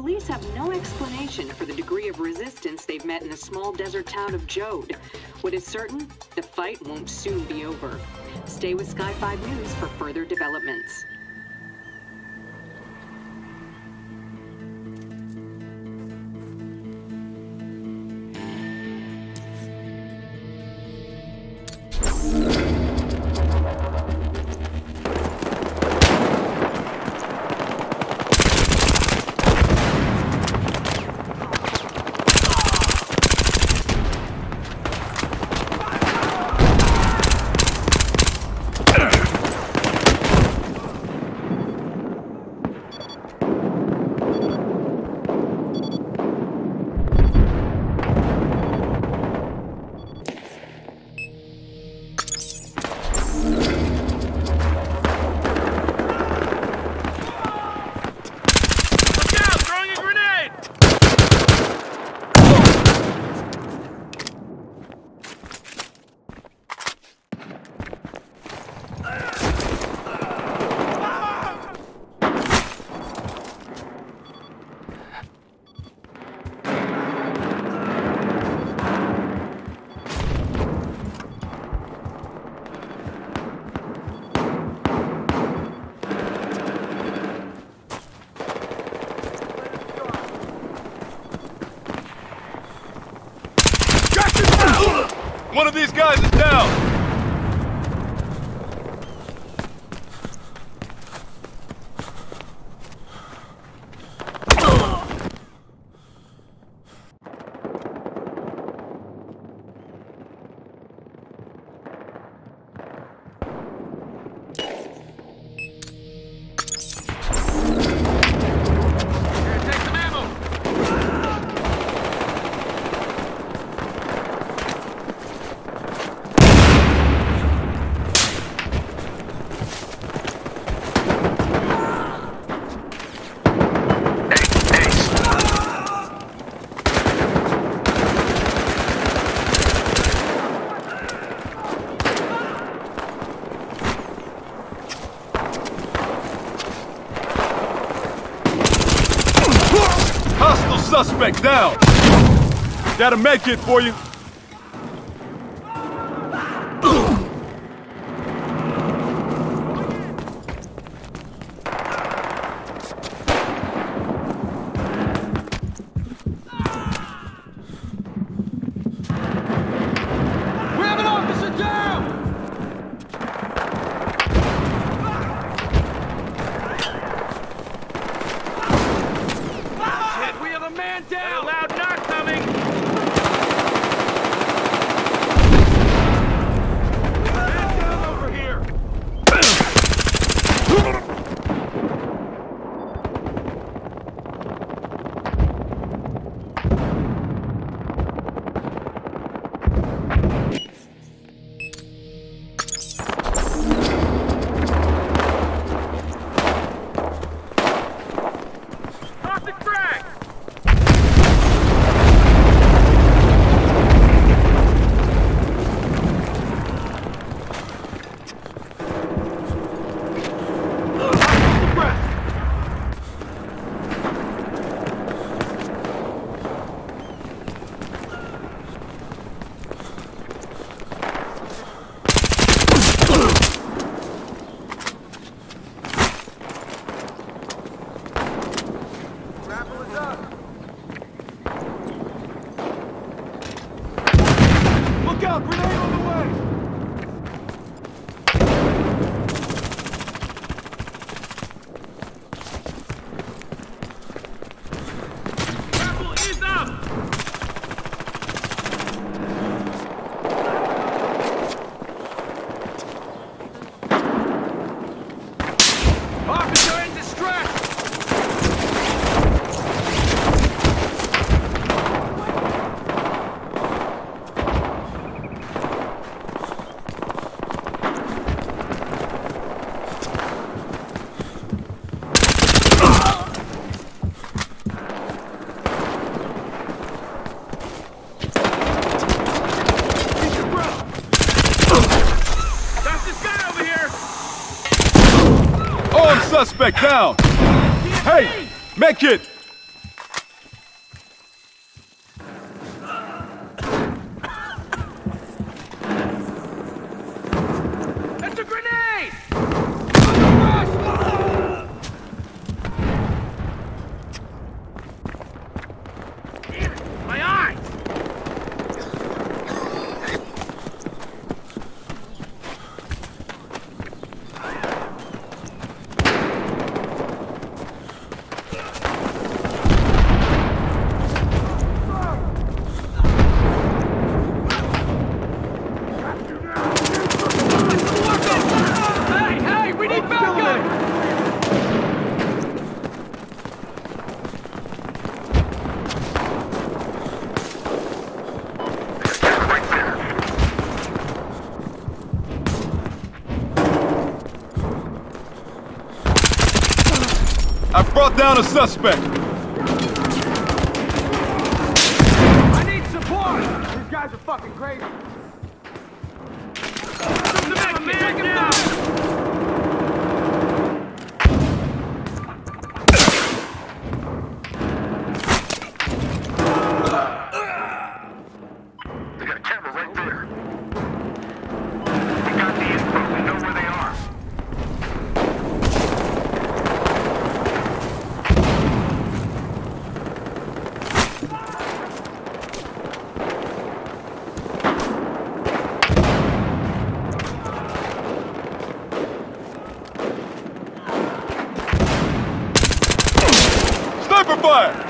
Police have no explanation for the degree of resistance they've met in the small desert town of Jode. What is certain, the fight won't soon be over. Stay with Sky 5 News for further developments. One of these suspect down! A make it for you. Suspect down! Hey! Medkit! Down a suspect. I need support! These guys are fucking crazy. Take him down! Sniper